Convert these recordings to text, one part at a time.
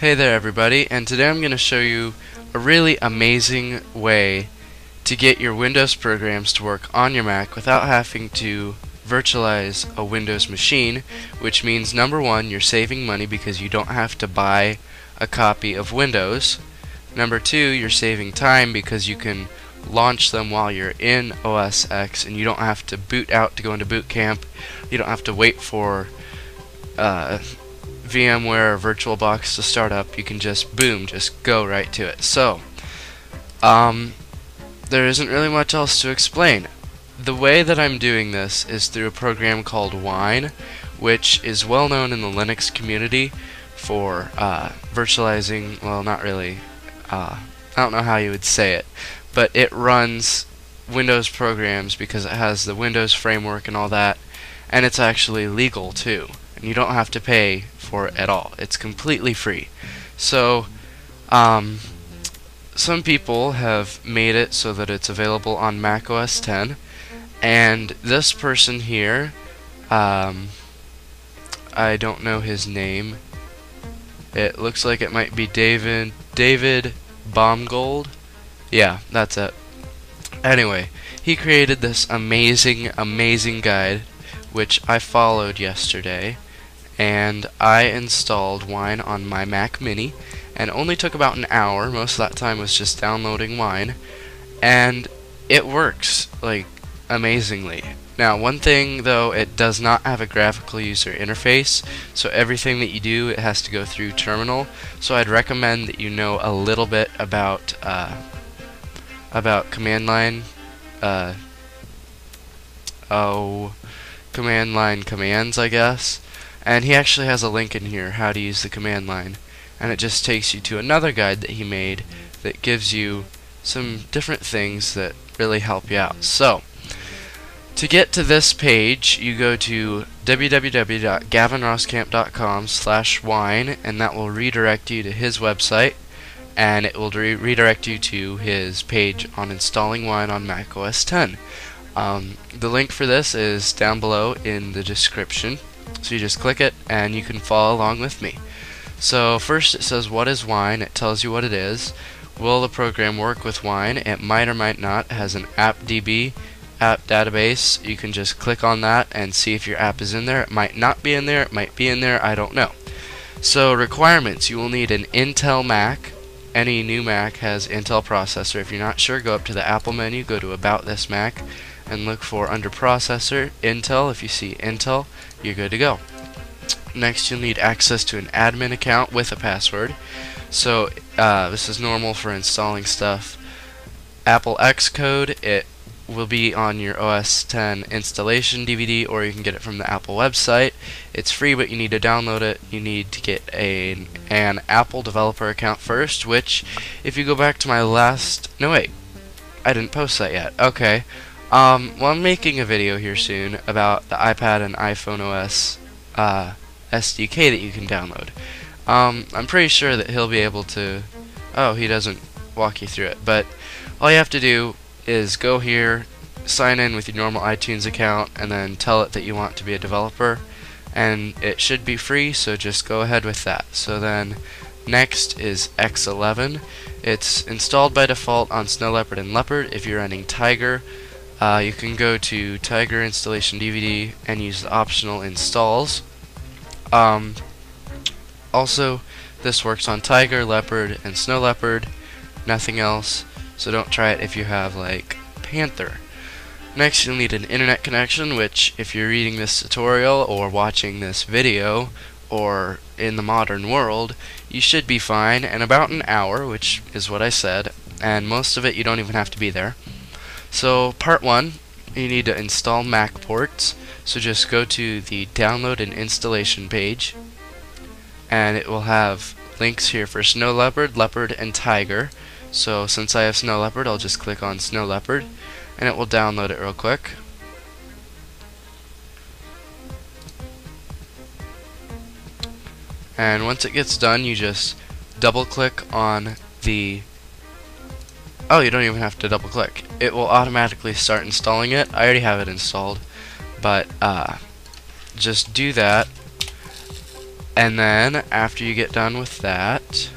Hey there everybody, and today I'm going to show you a really amazing way to get your Windows programs to work on your Mac without having to virtualize a Windows machine, which means number one, you're saving money because you don't have to buy a copy of Windows. Number two, you're saving time because you can launch them while you're in OS X and you don't have to boot out to go into boot camp. You don't have to wait for uh, VMware or VirtualBox to start up, you can just boom, just go right to it. So, um, there isn't really much else to explain. The way that I'm doing this is through a program called Wine, which is well known in the Linux community for uh, virtualizing, well, not really, uh, I don't know how you would say it, but it runs Windows programs because it has the Windows framework and all that, and it's actually legal too and you don't have to pay for it at all. It's completely free. So, um, some people have made it so that it's available on Mac OS 10, and this person here, um, I don't know his name. It looks like it might be David David Baumgold. Yeah, that's it. Anyway, he created this amazing, amazing guide, which I followed yesterday and I installed Wine on my Mac Mini and only took about an hour. Most of that time was just downloading Wine and it works like amazingly. Now, one thing though, it does not have a graphical user interface, so everything that you do, it has to go through Terminal. So I'd recommend that you know a little bit about uh, about command line. Uh, oh, command line commands, I guess. And he actually has a link in here, how to use the command line. And it just takes you to another guide that he made that gives you some different things that really help you out. So, to get to this page, you go to www.gavinroskamp.com slash wine, and that will redirect you to his website, and it will re redirect you to his page on installing wine on Mac OS 10. Um, the link for this is down below in the description. So you just click it and you can follow along with me. So first it says what is wine, it tells you what it is. Will the program work with wine? It might or might not. It has an AppDB app database. You can just click on that and see if your app is in there. It might not be in there, it might be in there, I don't know. So requirements, you will need an Intel Mac. Any new Mac has Intel processor. If you're not sure, go up to the Apple menu, go to About This Mac, and look for under processor Intel. If you see Intel, you're good to go. Next, you'll need access to an admin account with a password. So uh, this is normal for installing stuff. Apple Xcode, it will be on your OS 10 installation DVD or you can get it from the Apple website. It's free but you need to download it. You need to get a, an Apple developer account first which if you go back to my last... No wait, I didn't post that yet. Okay. Um, well, I'm making a video here soon about the iPad and iPhone OS uh, SDK that you can download. Um, I'm pretty sure that he'll be able to... Oh, he doesn't walk you through it, but all you have to do is go here, sign in with your normal iTunes account, and then tell it that you want to be a developer, and it should be free, so just go ahead with that. So then, next is X11. It's installed by default on Snow Leopard and Leopard. If you're running Tiger, uh, you can go to Tiger Installation DVD and use the optional installs. Um, also, this works on Tiger, Leopard, and Snow Leopard, nothing else, so don't try it if you have, like, Panther. Next, you'll need an internet connection, which, if you're reading this tutorial or watching this video, or in the modern world, you should be fine in about an hour, which is what I said, and most of it you don't even have to be there. So part one, you need to install MacPorts. So just go to the download and installation page and it will have links here for Snow Leopard, Leopard, and Tiger. So since I have Snow Leopard, I'll just click on Snow Leopard and it will download it real quick. And once it gets done, you just double click on the Oh, you don't even have to double click. It will automatically start installing it. I already have it installed, but uh, just do that And then after you get done with that,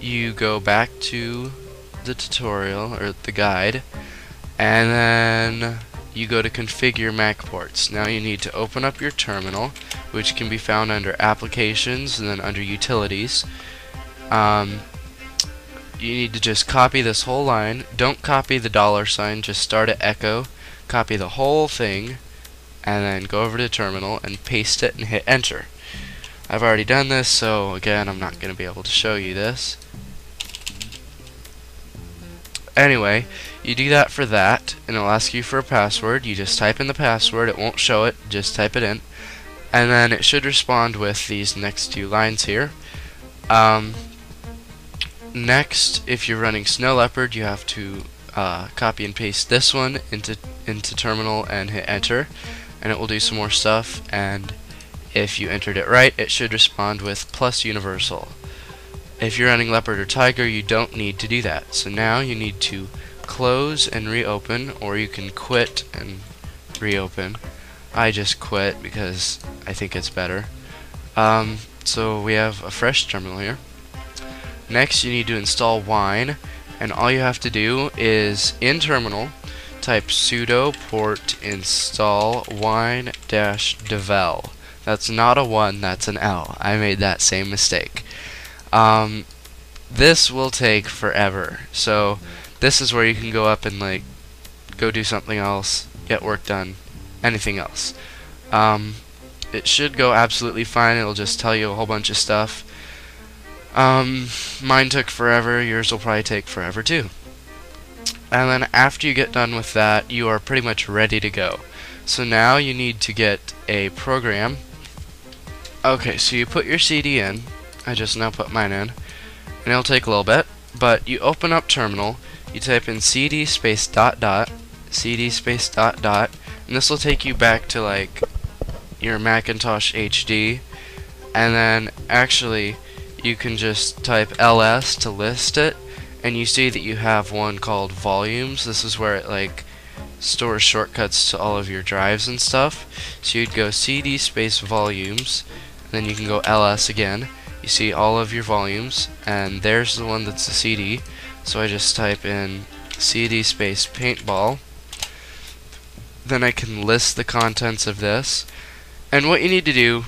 you go back to the tutorial or the guide and then you go to configure MacPorts. Now you need to open up your terminal which can be found under applications and then under utilities. Um, you need to just copy this whole line. Don't copy the dollar sign, just start at echo, copy the whole thing, and then go over to terminal and paste it and hit enter. I've already done this, so again, I'm not going to be able to show you this. Anyway, you do that for that, and it'll ask you for a password. You just type in the password, it won't show it, just type it in. And then it should respond with these next two lines here. Um, next, if you're running Snow Leopard, you have to uh, copy and paste this one into, into terminal and hit enter, and it will do some more stuff, and if you entered it right, it should respond with plus universal. If you're running Leopard or Tiger, you don't need to do that. So now you need to close and reopen, or you can quit and reopen. I just quit because I think it's better. Um, so we have a fresh terminal here. Next, you need to install Wine, and all you have to do is in terminal type sudo port install wine-devel. That's not a 1, that's an L. I made that same mistake. Um, this will take forever. So this is where you can go up and like go do something else, get work done, anything else. Um, it should go absolutely fine. It'll just tell you a whole bunch of stuff. Um, mine took forever. Yours will probably take forever too. And then after you get done with that, you are pretty much ready to go. So now you need to get a program. Okay, so you put your CD in. I just now put mine in. And it'll take a little bit. But you open up terminal, you type in cd space dot dot, cd space dot dot, and this will take you back to like your Macintosh HD. And then actually, you can just type ls to list it, and you see that you have one called volumes. This is where it like stores shortcuts to all of your drives and stuff. So you'd go cd space volumes, then you can go ls again. You see all of your volumes, and there's the one that's the CD. So I just type in cd space paintball. Then I can list the contents of this. And what you need to do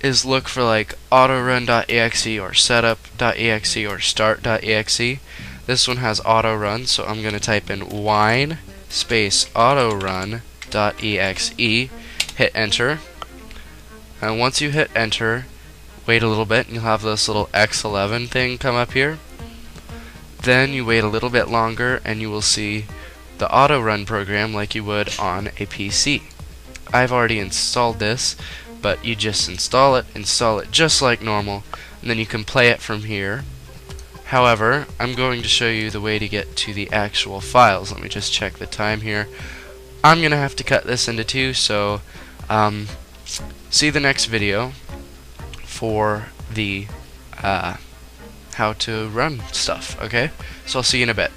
is look for like autorun.exe or setup.exe or start.exe. This one has auto run, so I'm going to type in wine space autorun.exe, hit enter. And once you hit enter, wait a little bit and you'll have this little X11 thing come up here. Then you wait a little bit longer and you will see the auto run program like you would on a PC. I've already installed this, but you just install it, install it just like normal, and then you can play it from here. However, I'm going to show you the way to get to the actual files. Let me just check the time here. I'm going to have to cut this into two, so um, see the next video for the uh, how to run stuff, okay? So I'll see you in a bit.